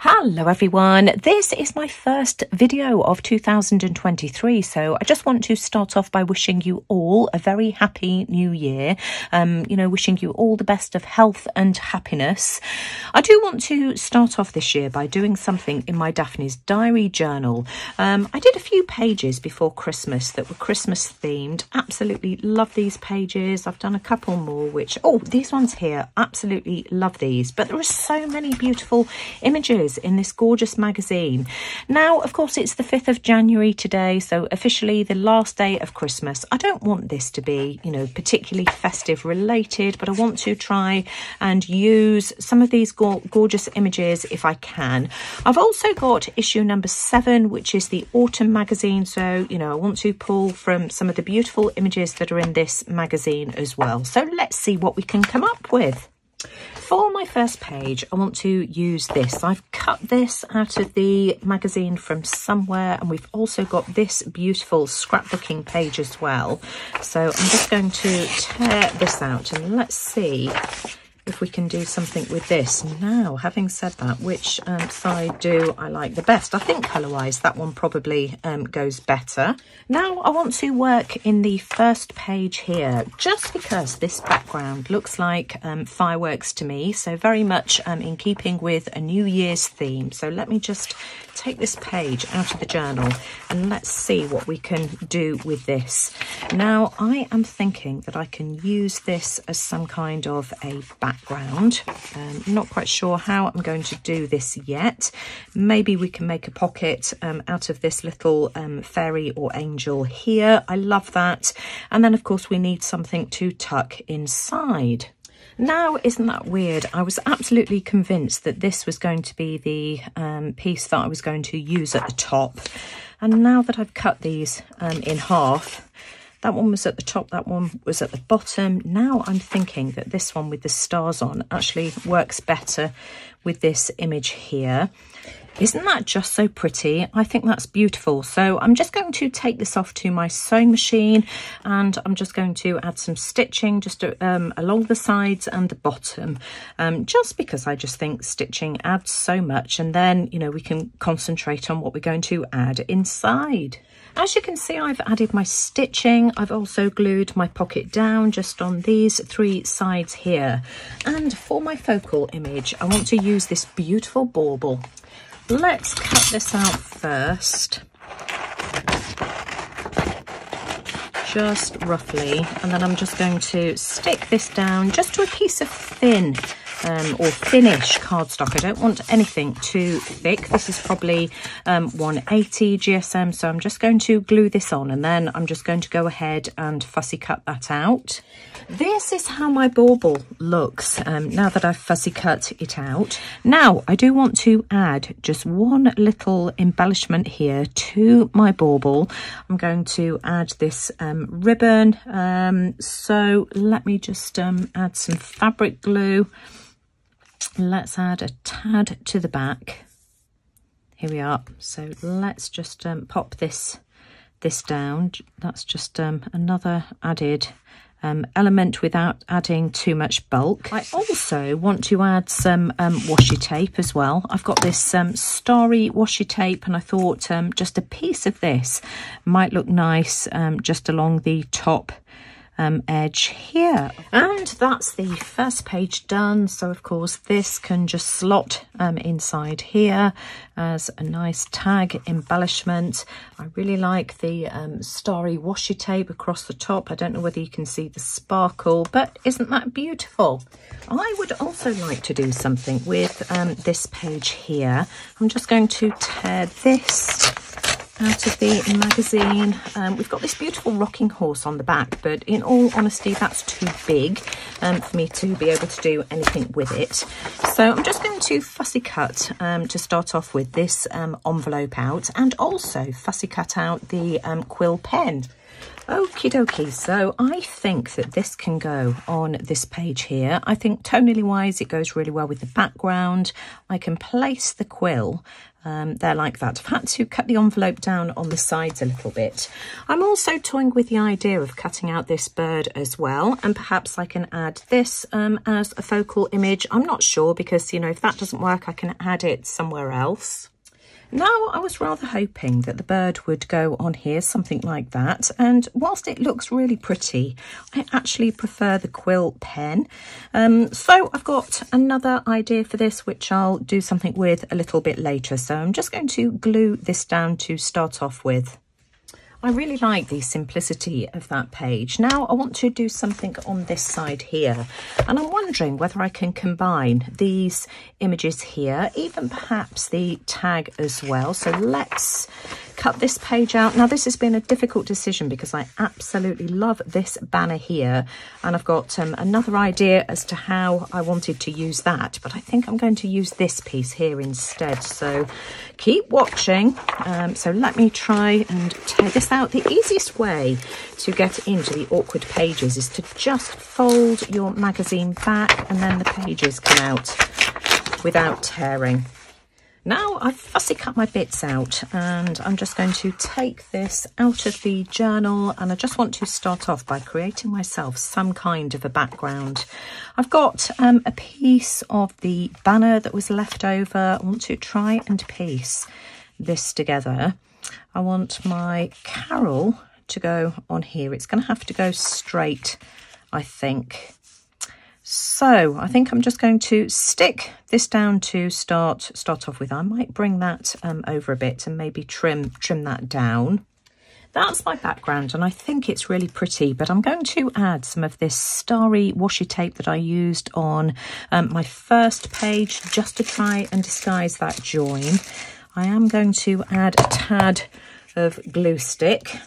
Hello everyone, this is my first video of 2023 so I just want to start off by wishing you all a very happy new year, um, you know wishing you all the best of health and happiness. I do want to start off this year by doing something in my Daphne's diary journal. Um, I did a few pages before Christmas that were Christmas themed, absolutely love these pages, I've done a couple more which, oh these ones here, absolutely love these. But there are so many beautiful images in this gorgeous magazine. Now, of course, it's the 5th of January today, so officially the last day of Christmas. I don't want this to be, you know, particularly festive related, but I want to try and use some of these go gorgeous images if I can. I've also got issue number seven, which is the autumn magazine. So, you know, I want to pull from some of the beautiful images that are in this magazine as well. So let's see what we can come up with. For my first page, I want to use this. I've cut this out of the magazine from somewhere and we've also got this beautiful scrapbooking page as well. So I'm just going to tear this out and let's see if we can do something with this. Now, having said that, which um, side do I like the best? I think colour-wise, that one probably um, goes better. Now, I want to work in the first page here, just because this background looks like um, fireworks to me, so very much um, in keeping with a New Year's theme. So let me just take this page out of the journal and let's see what we can do with this. Now, I am thinking that I can use this as some kind of a background. Um, not quite sure how I'm going to do this yet. Maybe we can make a pocket um, out of this little um, fairy or angel here. I love that. And then, of course, we need something to tuck inside. Now, isn't that weird? I was absolutely convinced that this was going to be the um, piece that I was going to use at the top. And now that I've cut these um, in half, that one was at the top, that one was at the bottom. Now I'm thinking that this one with the stars on actually works better with this image here. Isn't that just so pretty? I think that's beautiful. So I'm just going to take this off to my sewing machine and I'm just going to add some stitching just um, along the sides and the bottom, um, just because I just think stitching adds so much. And then, you know, we can concentrate on what we're going to add inside. As you can see, I've added my stitching. I've also glued my pocket down just on these three sides here. And for my focal image, I want to use this beautiful bauble let's cut this out first just roughly and then I'm just going to stick this down just to a piece of thin um, or thinnish cardstock. I don't want anything too thick. This is probably um, 180 GSM, so I'm just going to glue this on and then I'm just going to go ahead and fussy cut that out. This is how my bauble looks um, now that I've fussy cut it out. Now, I do want to add just one little embellishment here to my bauble. I'm going to add this um, ribbon. Um, so let me just um, add some fabric glue let's add a tad to the back here we are so let's just um, pop this this down that's just um, another added um, element without adding too much bulk. I also want to add some um, washi tape as well. I've got this um, starry washi tape and I thought um, just a piece of this might look nice um, just along the top um, edge here. And that's the first page done. So of course this can just slot um, inside here as a nice tag embellishment. I really like the um, starry washi tape across the top. I don't know whether you can see the sparkle, but isn't that beautiful? I would also like to do something with um, this page here. I'm just going to tear this out of the magazine. Um, we've got this beautiful rocking horse on the back, but in all honesty, that's too big um, for me to be able to do anything with it. So I'm just going to fussy cut um, to start off with this um, envelope out and also fussy cut out the um, quill pen. Okie dokie, so I think that this can go on this page here. I think tonally wise, it goes really well with the background. I can place the quill um, there like that. I've had to cut the envelope down on the sides a little bit. I'm also toying with the idea of cutting out this bird as well, and perhaps I can add this um, as a focal image. I'm not sure because, you know, if that doesn't work, I can add it somewhere else. Now, I was rather hoping that the bird would go on here, something like that. And whilst it looks really pretty, I actually prefer the quill pen. Um, so I've got another idea for this, which I'll do something with a little bit later. So I'm just going to glue this down to start off with. I really like the simplicity of that page. Now I want to do something on this side here and I'm wondering whether I can combine these images here, even perhaps the tag as well. So let's cut this page out. Now this has been a difficult decision because I absolutely love this banner here and I've got um, another idea as to how I wanted to use that but I think I'm going to use this piece here instead. So keep watching. Um, so let me try and tear this out. The easiest way to get into the awkward pages is to just fold your magazine back and then the pages come out without tearing now I've fussy cut my bits out and I'm just going to take this out of the journal and I just want to start off by creating myself some kind of a background. I've got um, a piece of the banner that was left over. I want to try and piece this together. I want my carol to go on here. It's going to have to go straight, I think. So I think I'm just going to stick this down to start start off with. I might bring that um, over a bit and maybe trim trim that down. That's my background and I think it's really pretty, but I'm going to add some of this starry washi tape that I used on um, my first page just to try and disguise that join. I am going to add a tad of glue stick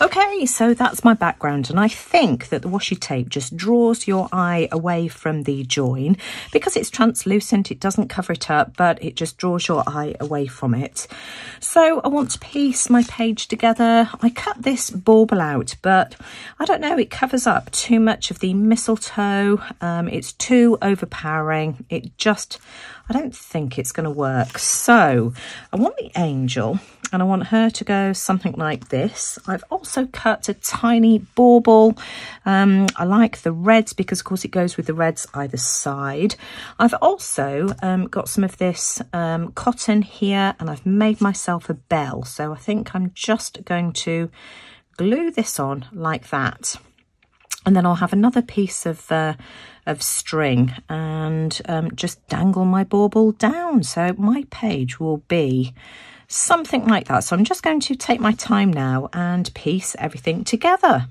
Okay, so that's my background and I think that the washi tape just draws your eye away from the join because it's translucent, it doesn't cover it up, but it just draws your eye away from it. So I want to piece my page together. I cut this bauble out, but I don't know, it covers up too much of the mistletoe. Um, it's too overpowering. It just, I don't think it's going to work. So I want the angel and I want her to go something like this. I've also cut a tiny bauble. Um, I like the reds because of course it goes with the reds either side. I've also um, got some of this um, cotton here and I've made myself a bell. So I think I'm just going to glue this on like that. And then I'll have another piece of uh, of string and um, just dangle my bauble down. So my page will be something like that. So I'm just going to take my time now and piece everything together.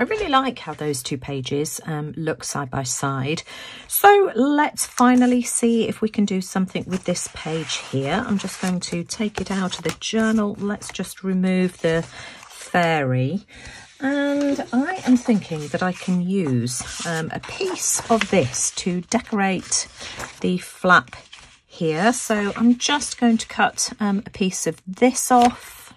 I really like how those two pages um, look side by side. So let's finally see if we can do something with this page here. I'm just going to take it out of the journal. Let's just remove the fairy. And I am thinking that I can use um, a piece of this to decorate the flap here. So I'm just going to cut um, a piece of this off.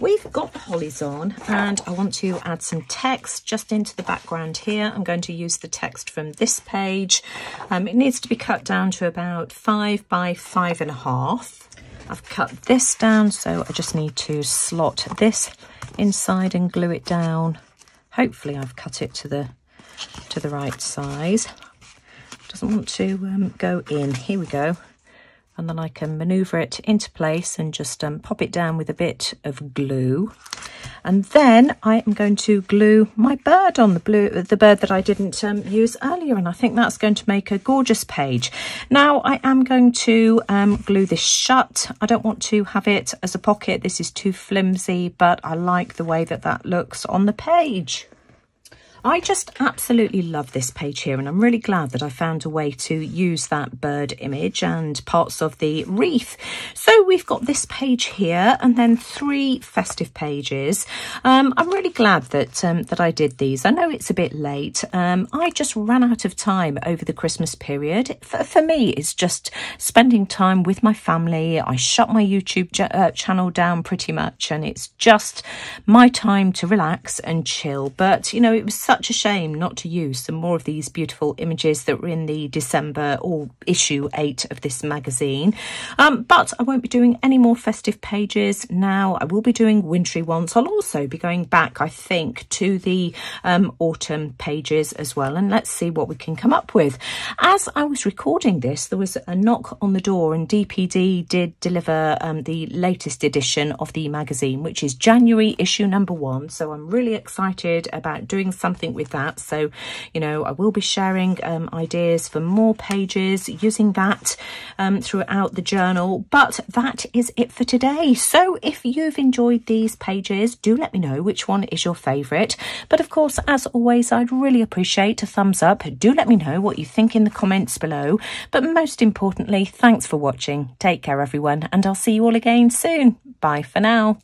We've got the hollies on and I want to add some text just into the background here. I'm going to use the text from this page. Um, it needs to be cut down to about five by five and a half. I've cut this down, so I just need to slot this inside and glue it down. Hopefully I've cut it to the to the right size. Doesn't want to um, go in. Here we go. And then I can manoeuvre it into place and just um, pop it down with a bit of glue. And then I am going to glue my bird on the blue, the bird that I didn't um, use earlier. And I think that's going to make a gorgeous page. Now I am going to um, glue this shut. I don't want to have it as a pocket. This is too flimsy, but I like the way that that looks on the page. I just absolutely love this page here and I'm really glad that I found a way to use that bird image and parts of the wreath. So we've got this page here and then three festive pages. Um, I'm really glad that um, that I did these. I know it's a bit late. Um, I just ran out of time over the Christmas period. For, for, me, it's just spending time with my family. I shut my YouTube uh, channel down pretty much and it's just my time to relax and chill. But, you know, it was such a shame not to use some more of these beautiful images that were in the December or issue 8 of this magazine. Um, but I won't be doing any more festive pages now. I will be doing wintry ones. I'll also be going back, I think, to the um, autumn pages as well. And let's see what we can come up with. As I was recording this, there was a knock on the door and DPD did deliver um, the latest edition of the magazine, which is January issue number one. So I'm really excited about doing something something with that. So, you know, I will be sharing um, ideas for more pages using that um, throughout the journal. But that is it for today. So if you've enjoyed these pages, do let me know which one is your favourite. But of course, as always, I'd really appreciate a thumbs up. Do let me know what you think in the comments below. But most importantly, thanks for watching. Take care, everyone, and I'll see you all again soon. Bye for now.